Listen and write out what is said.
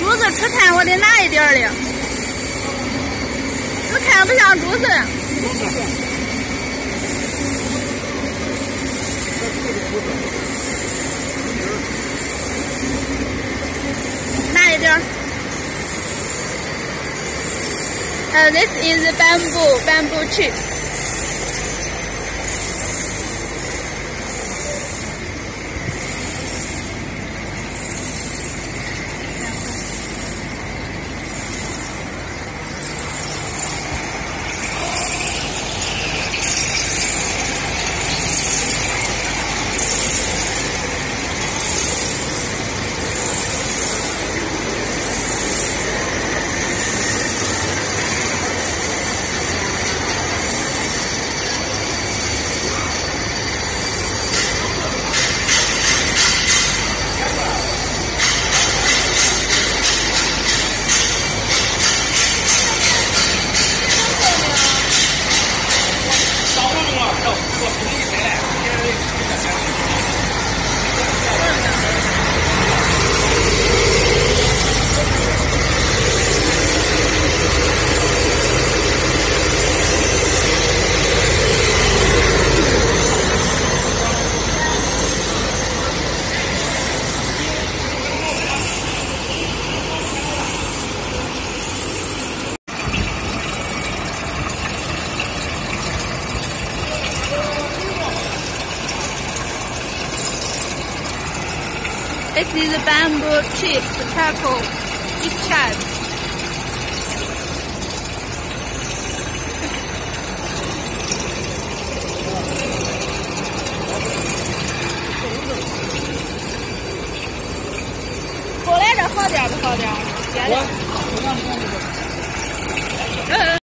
竹子吃炭火的哪一点儿的？这看不像竹子。哪一点儿？呃，this is bamboo bamboo chip This is bamboo chips taco each chat. Cô lấy được 好点不好点？我我让你看这个。